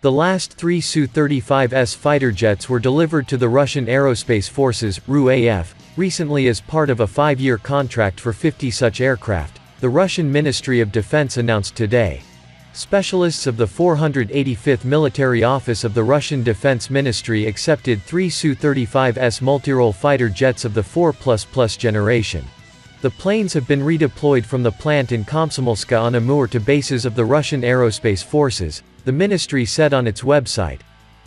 The last three Su-35S fighter jets were delivered to the Russian Aerospace Forces RUAF, recently as part of a five-year contract for 50 such aircraft, the Russian Ministry of Defense announced today. Specialists of the 485th Military Office of the Russian Defense Ministry accepted three Su-35S multirole fighter jets of the 4++ generation. The planes have been redeployed from the plant in Komsomolsk on Amur to bases of the Russian Aerospace Forces, the ministry said on its website.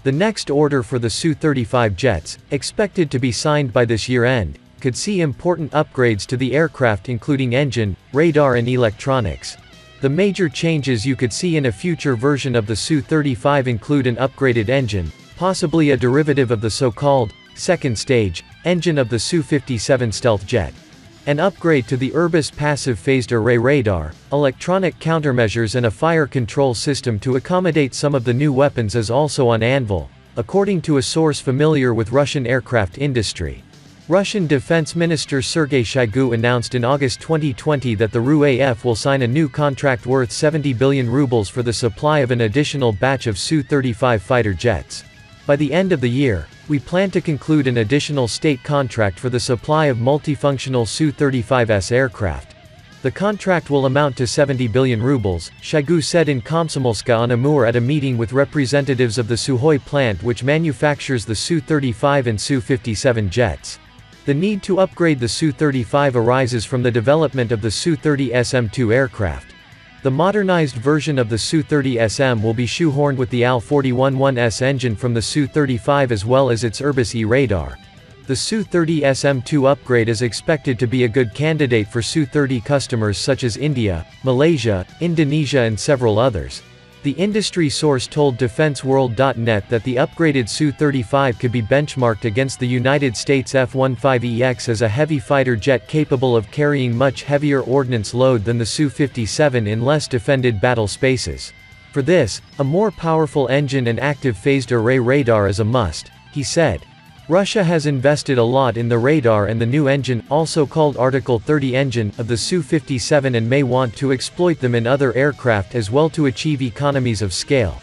The next order for the Su-35 jets, expected to be signed by this year-end, could see important upgrades to the aircraft including engine, radar and electronics. The major changes you could see in a future version of the Su-35 include an upgraded engine, possibly a derivative of the so-called, second stage, engine of the Su-57 stealth jet. An upgrade to the Irbis passive phased array radar, electronic countermeasures and a fire control system to accommodate some of the new weapons is also on anvil, according to a source familiar with Russian aircraft industry. Russian Defense Minister Sergei Shoigu announced in August 2020 that the RUAF will sign a new contract worth 70 billion rubles for the supply of an additional batch of Su-35 fighter jets. By the end of the year, we plan to conclude an additional state contract for the supply of multifunctional Su-35S aircraft. The contract will amount to 70 billion rubles, Shoigu said in Komsomolsk on Amur at a meeting with representatives of the Sukhoi plant which manufactures the Su-35 and Su-57 jets. The need to upgrade the Su-35 arises from the development of the Su-30 SM-2 aircraft. The modernized version of the Su-30 SM will be shoehorned with the AL-41-1S engine from the Su-35 as well as its Irbis E radar. The Su-30 SM-2 upgrade is expected to be a good candidate for Su-30 customers such as India, Malaysia, Indonesia and several others. The industry source told DefenseWorld.net that the upgraded Su-35 could be benchmarked against the United States F-15EX as a heavy fighter jet capable of carrying much heavier ordnance load than the Su-57 in less defended battle spaces. For this, a more powerful engine and active phased array radar is a must, he said. Russia has invested a lot in the radar and the new engine, also called Article 30 engine, of the Su-57 and may want to exploit them in other aircraft as well to achieve economies of scale.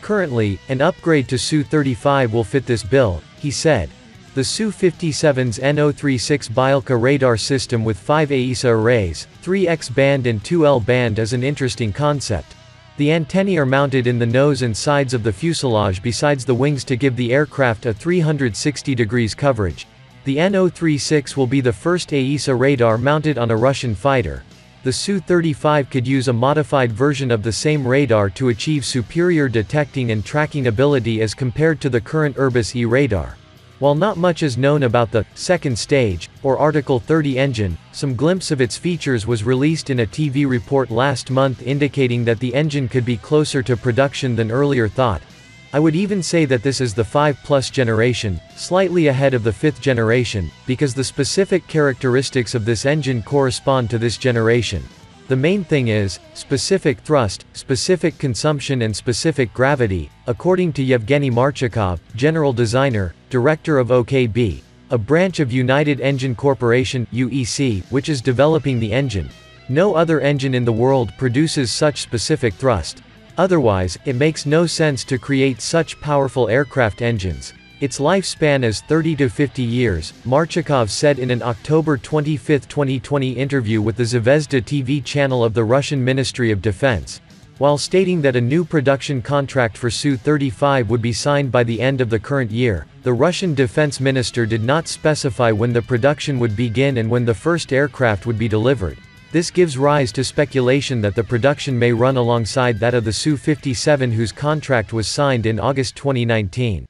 Currently, an upgrade to Su-35 will fit this bill, he said. The Su-57's NO36 Bielka radar system with 5 AESA arrays, 3 X-band and 2 L-band is an interesting concept. The antennae are mounted in the nose and sides of the fuselage besides the wings to give the aircraft a 360 degrees coverage. The NO36 will be the first AESA radar mounted on a Russian fighter. The Su-35 could use a modified version of the same radar to achieve superior detecting and tracking ability as compared to the current Irbis E radar. While not much is known about the second stage, or Article 30 engine, some glimpse of its features was released in a TV report last month indicating that the engine could be closer to production than earlier thought. I would even say that this is the 5 plus generation, slightly ahead of the 5th generation, because the specific characteristics of this engine correspond to this generation. The main thing is, specific thrust, specific consumption and specific gravity, according to Yevgeny Marchukov, general designer, director of OKB, a branch of United Engine Corporation UEC, which is developing the engine. No other engine in the world produces such specific thrust. Otherwise, it makes no sense to create such powerful aircraft engines. Its lifespan is 30 to 50 years, Marchukov said in an October 25, 2020 interview with the Zvezda TV channel of the Russian Ministry of Defense. While stating that a new production contract for Su-35 would be signed by the end of the current year, the Russian defense minister did not specify when the production would begin and when the first aircraft would be delivered. This gives rise to speculation that the production may run alongside that of the Su-57 whose contract was signed in August 2019.